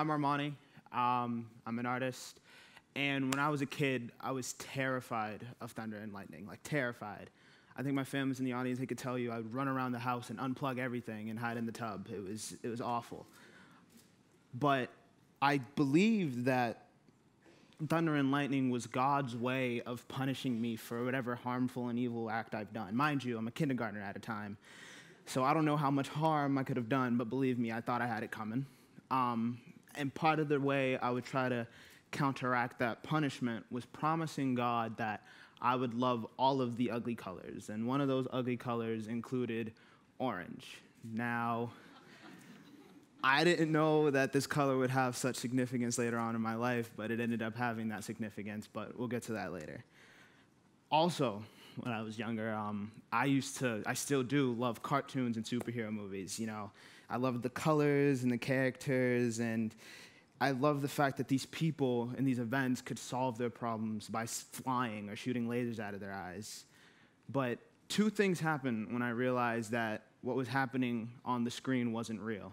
I'm Armani. Um, I'm an artist. And when I was a kid, I was terrified of thunder and lightning, like terrified. I think my family's in the audience, they could tell you I would run around the house and unplug everything and hide in the tub. It was, it was awful. But I believed that thunder and lightning was God's way of punishing me for whatever harmful and evil act I've done. Mind you, I'm a kindergartner at a time, so I don't know how much harm I could have done, but believe me, I thought I had it coming. Um, and part of the way I would try to counteract that punishment was promising God that I would love all of the ugly colors. And one of those ugly colors included orange. Now, I didn't know that this color would have such significance later on in my life, but it ended up having that significance, but we'll get to that later. Also, when I was younger, um, I used to, I still do love cartoons and superhero movies. You know, I love the colors and the characters, and I love the fact that these people in these events could solve their problems by flying or shooting lasers out of their eyes. But two things happened when I realized that what was happening on the screen wasn't real.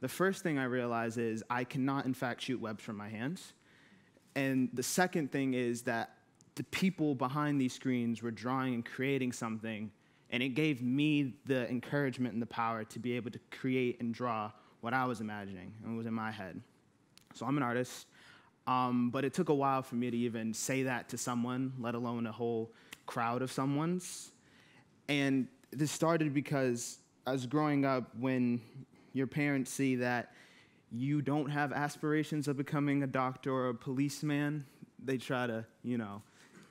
The first thing I realized is I cannot, in fact, shoot webs from my hands. And the second thing is that the people behind these screens were drawing and creating something, and it gave me the encouragement and the power to be able to create and draw what I was imagining and was in my head. So I'm an artist, um, but it took a while for me to even say that to someone, let alone a whole crowd of someone's. And this started because I was growing up when your parents see that you don't have aspirations of becoming a doctor or a policeman, they try to, you know,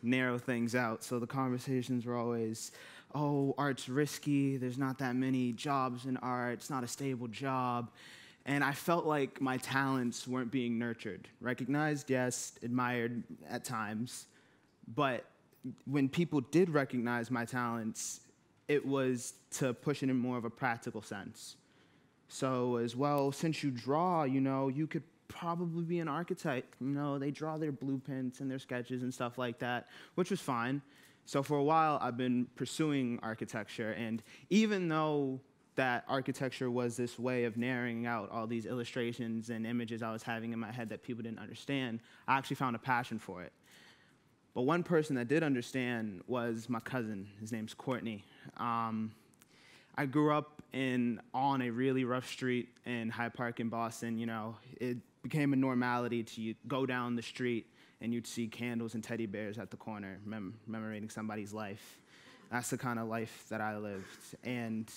narrow things out. So the conversations were always, oh, art's risky, there's not that many jobs in art, it's not a stable job. And I felt like my talents weren't being nurtured. Recognized, yes, admired at times. But when people did recognize my talents, it was to push it in more of a practical sense. So, as well, since you draw, you know, you could probably be an architect. You know, they draw their blueprints and their sketches and stuff like that, which was fine. So, for a while, I've been pursuing architecture. And even though that architecture was this way of narrowing out all these illustrations and images I was having in my head that people didn't understand, I actually found a passion for it. But one person that did understand was my cousin. His name's Courtney. Um, I grew up in on a really rough street in Hyde Park in Boston. You know, it became a normality to go down the street and you'd see candles and teddy bears at the corner, mem- commemorating somebody's life. That's the kind of life that I lived. And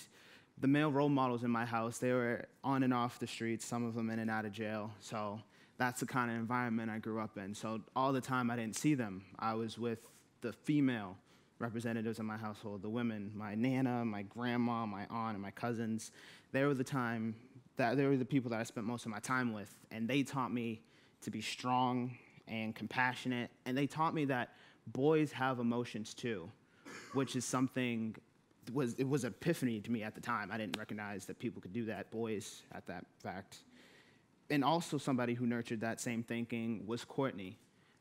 the male role models in my house, they were on and off the streets, some of them in and out of jail. So that's the kind of environment I grew up in. So all the time I didn't see them. I was with the female representatives in my household, the women, my nana, my grandma, my aunt, and my cousins. They were the time that they were the people that I spent most of my time with, and they taught me to be strong and compassionate, and they taught me that boys have emotions too, which is something was it was epiphany to me at the time. I didn't recognize that people could do that, boys at that fact. And also somebody who nurtured that same thinking was Courtney.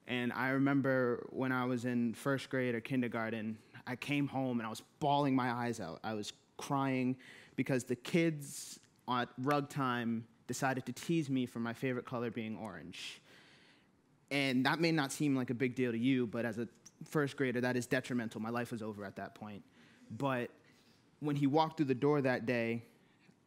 And I remember when I was in first grade or kindergarten, I came home and I was bawling my eyes out. I was crying because the kids at rug time decided to tease me for my favorite color being orange. And that may not seem like a big deal to you, but as a first grader, that is detrimental. My life was over at that point. But when he walked through the door that day,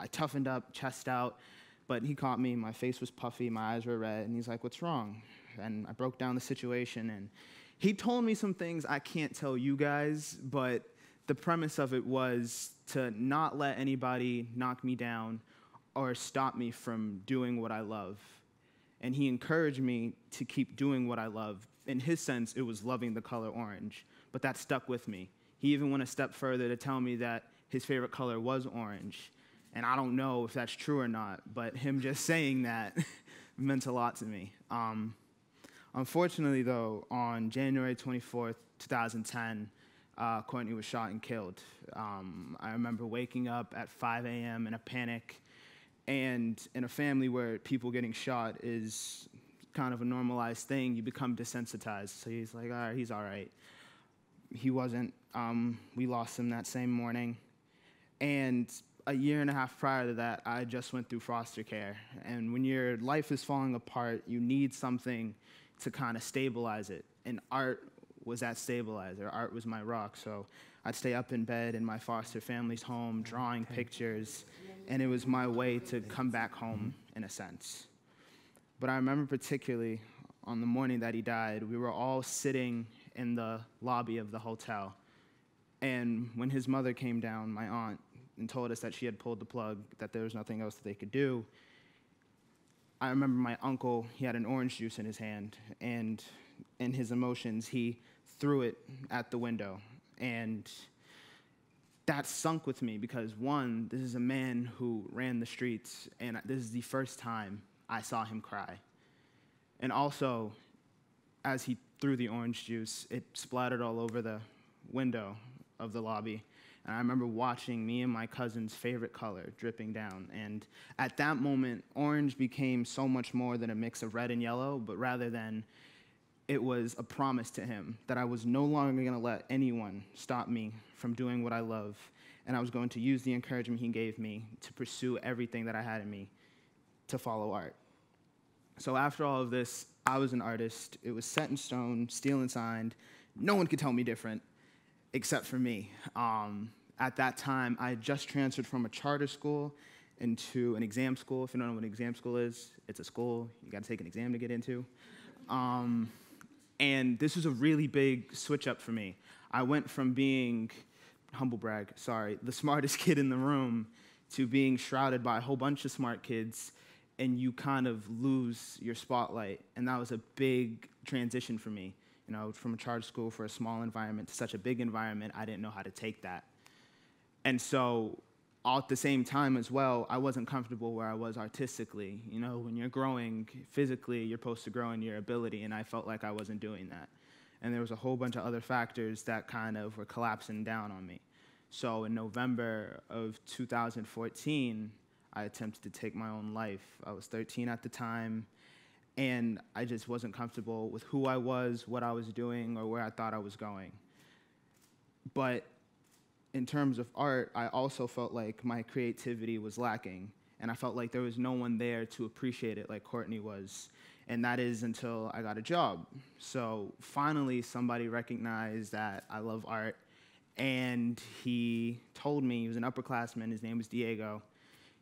I toughened up, chest out, but he caught me. My face was puffy, my eyes were red, and he's like, What's wrong? And I broke down the situation. And he told me some things I can't tell you guys, but the premise of it was to not let anybody knock me down or stop me from doing what I love. And he encouraged me to keep doing what I love. In his sense, it was loving the color orange, but that stuck with me. He even went a step further to tell me that his favorite color was orange. And I don't know if that's true or not, but him just saying that meant a lot to me. Um, Unfortunately, though, on January 24th, 2010, uh, Courtney was shot and killed. Um, I remember waking up at 5 a.m. in a panic, and in a family where people getting shot is kind of a normalized thing, you become desensitized. So he's like, all right, he's all right. He wasn't. Um, we lost him that same morning. And a year and a half prior to that, I just went through foster care. And when your life is falling apart, you need something to kind of stabilize it. And art was that stabilizer. Art was my rock. So I'd stay up in bed in my foster family's home, drawing pictures, and it was my way to come back home in a sense. But I remember particularly on the morning that he died, we were all sitting in the lobby of the hotel. And when his mother came down, my aunt, and told us that she had pulled the plug, that there was nothing else that they could do, I remember my uncle, he had an orange juice in his hand, and in his emotions, he threw it at the window. And that sunk with me because, one, this is a man who ran the streets, and this is the first time I saw him cry. And also, as he threw the orange juice, it splattered all over the window of the lobby. And I remember watching me and my cousin's favorite color dripping down. And at that moment, orange became so much more than a mix of red and yellow, but rather than it was a promise to him that I was no longer going to let anyone stop me from doing what I love. And I was going to use the encouragement he gave me to pursue everything that I had in me to follow art. So after all of this, I was an artist. It was set in stone, steel and signed. No one could tell me different except for me. Um, at that time, I had just transferred from a charter school into an exam school. If you don't know what an exam school is, it's a school you got to take an exam to get into. Um, and this was a really big switch up for me. I went from being, humble brag, sorry, the smartest kid in the room to being shrouded by a whole bunch of smart kids, and you kind of lose your spotlight. And that was a big transition for me. You know, from a charter school for a small environment to such a big environment, I didn't know how to take that. And so all at the same time as well, I wasn't comfortable where I was artistically. You know, when you're growing physically, you're supposed to grow in your ability, and I felt like I wasn't doing that. And there was a whole bunch of other factors that kind of were collapsing down on me. So in November of 2014, I attempted to take my own life. I was 13 at the time, and I just wasn't comfortable with who I was, what I was doing, or where I thought I was going. But in terms of art, I also felt like my creativity was lacking. And I felt like there was no one there to appreciate it like Courtney was. And that is until I got a job. So finally, somebody recognized that I love art. And he told me, he was an upperclassman, his name was Diego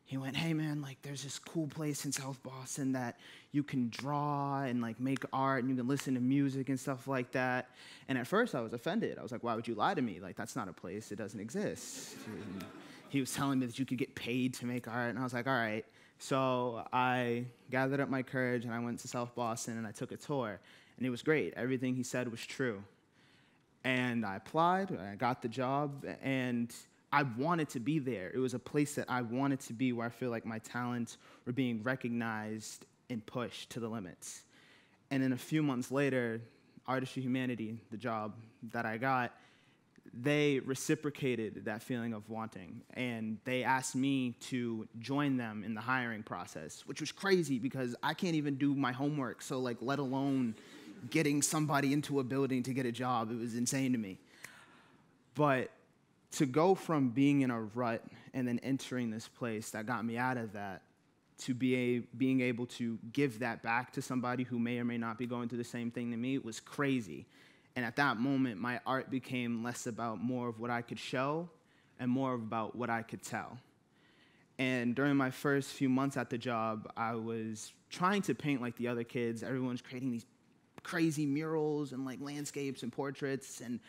he went, hey man, like there's this cool place in South Boston that you can draw and like make art and you can listen to music and stuff like that. And at first I was offended. I was like, why would you lie to me? Like that's not a place, it doesn't exist. And he was telling me that you could get paid to make art, and I was like, all right. So I gathered up my courage and I went to South Boston and I took a tour. And it was great. Everything he said was true. And I applied, and I got the job, and I wanted to be there. It was a place that I wanted to be where I feel like my talents were being recognized and pushed to the limits. And then a few months later, Artists For Humanity, the job that I got, they reciprocated that feeling of wanting. And they asked me to join them in the hiring process, which was crazy because I can't even do my homework. So, like, let alone getting somebody into a building to get a job. It was insane to me. But to go from being in a rut and then entering this place that got me out of that to be a, being able to give that back to somebody who may or may not be going through the same thing to me was crazy. And at that moment, my art became less about more of what I could show and more about what I could tell. And during my first few months at the job, I was trying to paint like the other kids. Everyone's creating these crazy murals and like landscapes and portraits. And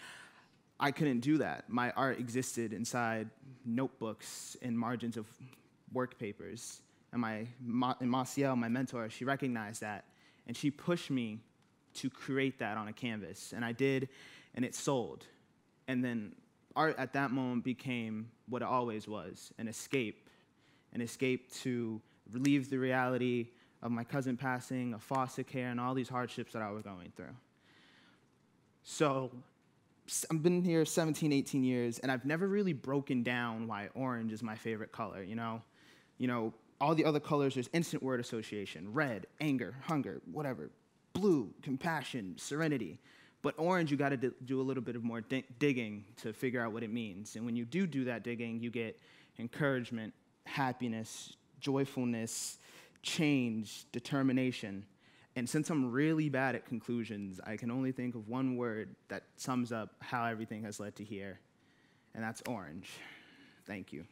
I couldn't do that. My art existed inside notebooks and margins of work papers. And my and Maciel, my mentor, she recognized that, and she pushed me to create that on a canvas. And I did, and it sold. And then art at that moment became what it always was an escape, an escape to relieve the reality of my cousin passing, of foster care, and all these hardships that I was going through. So I've been here 17, 18 years, and I've never really broken down why orange is my favorite color, you know? You know, all the other colors, there's instant word association red, anger, hunger, whatever, blue, compassion, serenity. But orange, you got to do a little bit of more di- digging to figure out what it means. And when you do do that digging, you get encouragement, happiness, joyfulness, change, determination. And since I'm really bad at conclusions, I can only think of one word that sums up how everything has led to here, and that's orange. Thank you.